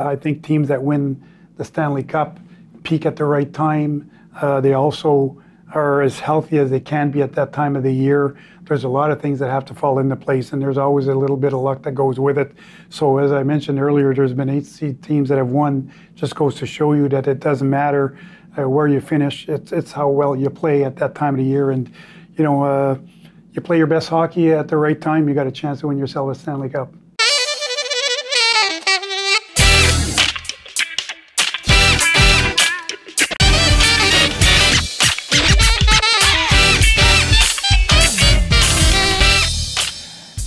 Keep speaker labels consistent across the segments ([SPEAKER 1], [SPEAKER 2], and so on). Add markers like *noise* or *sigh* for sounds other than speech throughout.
[SPEAKER 1] I think teams that win the Stanley Cup peak at the right time. Uh, they also are as healthy as they can be at that time of the year. There's a lot of things that have to fall into place, and there's always a little bit of luck that goes with it. So, as I mentioned earlier, there's been eight teams that have won. Just goes to show you that it doesn't matter uh, where you finish. It's it's how well you play at that time of the year, and you know, uh, you play your best hockey at the right time. You got a chance to win yourself a Stanley Cup.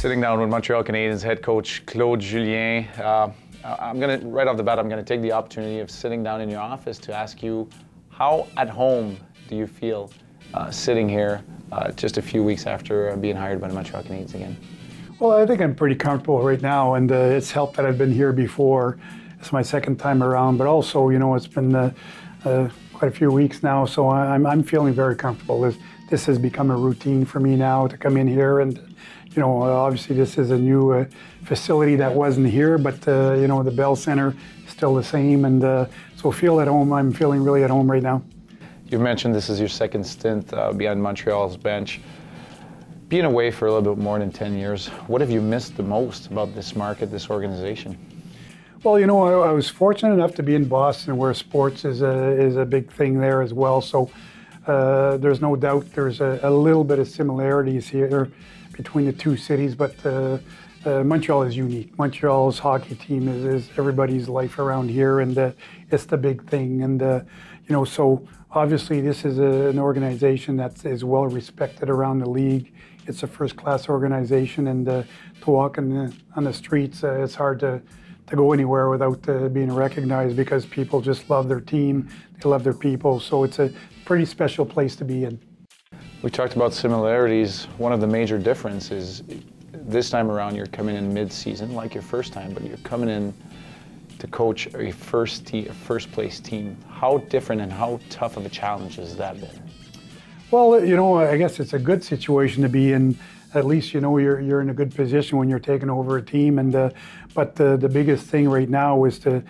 [SPEAKER 2] Sitting down with Montreal Canadiens head coach Claude Julien. Uh, I'm to, right off the bat, I'm going to take the opportunity of sitting down in your office to ask you how at home do you feel uh, sitting here uh, just a few weeks after being hired by the Montreal Canadiens again?
[SPEAKER 1] Well, I think I'm pretty comfortable right now, and uh, it's helped that I've been here before. It's my second time around, but also, you know, it's been uh, uh, quite a few weeks now, so I'm, I'm feeling very comfortable. This, this has become a routine for me now to come in here and you know, uh, obviously this is a new uh, facility that wasn't here, but uh, you know, the Bell Center is still the same, and so feel at home. I'm feeling really at home right now.
[SPEAKER 2] You mentioned this is your second stint behind Montreal's bench. Being away for a little bit more than 10 years, what have you missed the most about this market, this organization?
[SPEAKER 1] Well, you know, I, I, was fortunate enough to be in Boston, where sports is a is a big thing there as well. So uh, there's no doubt there's a, a, little bit of similarities here between the two cities, but uh, uh, Montreal is unique. Montreal's hockey team is, is everybody's life around here, and uh, it's the big thing. And uh, you know, so obviously this is a, an organization that is well respected around the league. It's a first-class organization, and to walk in the, on the streets, it's hard to to go anywhere without uh, being recognized because people just love their team, they love their people. So it's a pretty special place to be in.
[SPEAKER 2] We talked about similarities. One of the major differences this time around you're coming in mid-season like your first time, but you're coming in to coach a first te- a first place team. How different and how tough of a challenge has that been?
[SPEAKER 1] Well, you know, I guess it's a good situation to be in. At least you know you're you're in a good position when you're taking over a team. And uh, but the the biggest thing right now was to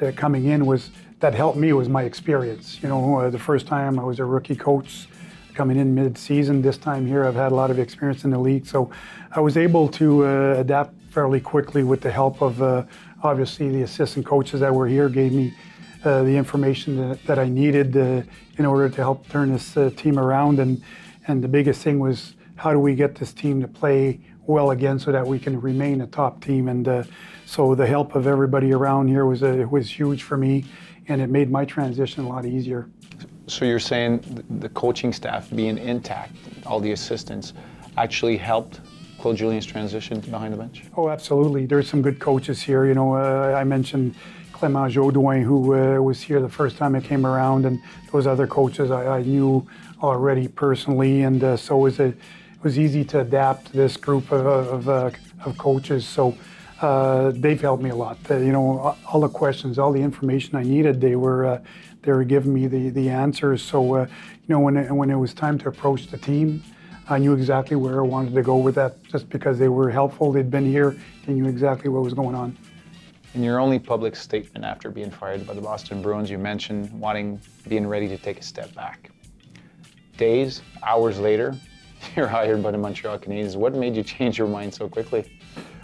[SPEAKER 1] uh, coming in was that helped me was my experience. You know, uh, the first time I was a rookie coach coming in mid-season. This time here, I've had a lot of experience in the league, so I was able to uh, adapt fairly quickly with the help of uh, obviously the assistant coaches that were here gave me uh, the information that, that I needed uh, in order to help turn this uh, team around. And and the biggest thing was how do we get this team to play well again so that we can remain a top team. And uh, so the help of everybody around here was was huge for me, and it made my transition a lot easier.
[SPEAKER 2] So you're saying the coaching staff being intact, all the assistants, actually helped Claude Julien's transition behind the bench?
[SPEAKER 1] Oh, absolutely. There's some good coaches here. You know, uh, I mentioned Clement Jodoin, who uh, was here the first time I came around, and those other coaches I, I knew already personally, and uh, so it was, a, it was easy to adapt to this group of, of, uh, of coaches. So uh, they've helped me a lot. Uh, you know, all the questions, all the information I needed, they were uh, they were giving me the the answers. So uh, you know, when it, when it was time to approach the team, I knew exactly where I wanted to go with that. Just because they were helpful, they'd been here, they knew exactly what was going on.
[SPEAKER 2] In your only public statement after being fired by the Boston Bruins, you mentioned wanting, being ready to take a step back. Days, hours later, *laughs* you're hired by the Montreal Canadiens. What made you change your mind so quickly?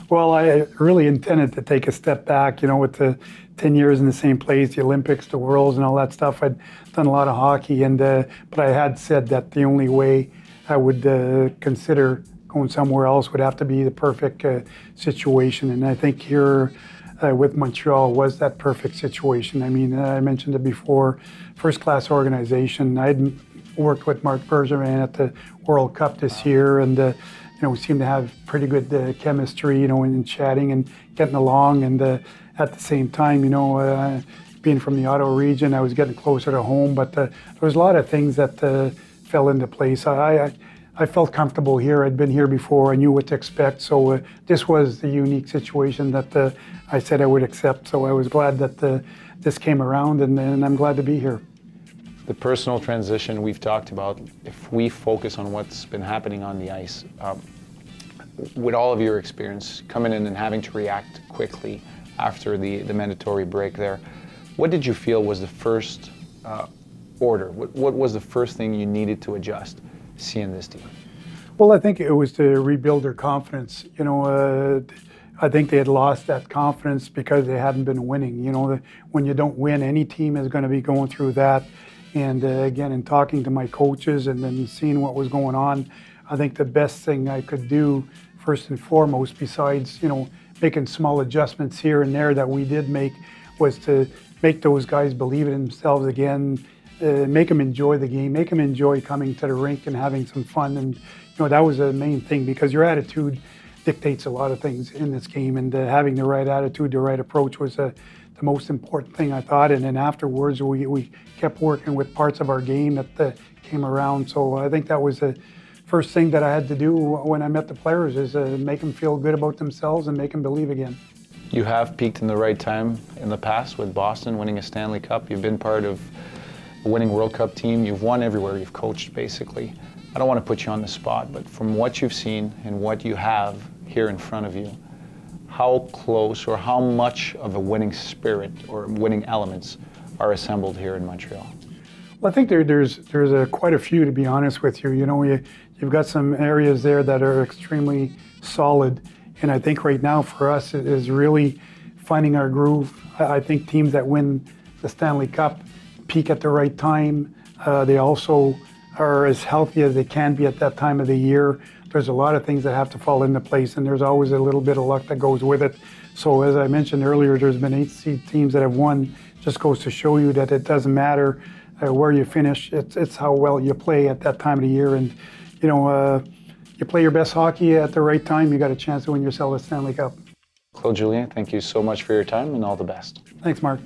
[SPEAKER 1] Well, I really intended to take a step back, you know, with the 10 years in the same place, the Olympics, the Worlds, and all that stuff. I'd done a lot of hockey, and uh, but I had said that the only way I would uh, consider going somewhere else would have to be the perfect uh, situation. And I think here uh, with Montreal was that perfect situation. I mean, I mentioned it before, first class organization. I'd worked with Marc Bergevin at the World Cup this year, and uh, you know, we seem to have pretty good uh, chemistry, you know, in, in, chatting and getting along. And uh, at the same time, you know, uh, being from the Ottawa region, I was getting closer to home. But uh, there was a lot of things that uh, fell into place. I, I, I, felt comfortable here. I'd been here before. I knew what to expect. So this was the unique situation that I said I would accept. So I was glad that this came around, and, and I'm glad to be here
[SPEAKER 2] the personal transition we've talked about, if we focus on what's been happening on the ice, um, with all of your experience coming in and having to react quickly, after the, the mandatory break there. What did you feel was the first uh, order? What, what was the first thing you needed to adjust seeing this team?
[SPEAKER 1] Well, I think it was to rebuild their confidence. You know, uh, I think they had lost that confidence because they hadn't been winning. You know, when you don't win, any team is going to be going through that. And uh, again, in talking to my coaches and then seeing what was going on, I think the best thing I could do, first and foremost, besides you know making small adjustments here and there that we did make, was to make those guys believe in themselves again, uh, make them enjoy the game, make them enjoy coming to the rink and having some fun. And you know that was the main thing because your attitude dictates a lot of things in this game, and uh, having the right attitude, the right approach was uh, the most important thing I thought. And then afterwards, we, we kept working with parts of our game that came around. So I think that was the first thing that I had to do when I met the players is uh, make them feel good about themselves and make them believe again.
[SPEAKER 2] You have peaked in the right time in the past with Boston winning a Stanley Cup. You've been part of a winning World Cup team. You've won everywhere. You've coached basically. I don't want to put you on the spot, but from what you've seen and what you have here in front of you, how close or how much of a winning spirit or winning elements are assembled here in Montreal?
[SPEAKER 1] Well, I think there, there's there's a, quite a few to be honest with you. You know, you, you've got some areas there that are extremely solid, and I think right now for us it is really finding our groove. I, I think teams that win the Stanley Cup peak at the right time. Uh, they also are as healthy as they can be at that time of the year. There's a lot of things that have to fall into place, and there's always a little bit of luck that goes with it. So, as I mentioned earlier, there's been eight seed teams that have won. Just goes to show you that it doesn't matter uh, where you finish. It's it's how well you play at that time of the year, and you know, uh, you play your best hockey at the right time. You got a chance to win yourself a Stanley Cup.
[SPEAKER 2] Claude Julien, thank you so much for your time and all the best.
[SPEAKER 1] Thanks, Mark.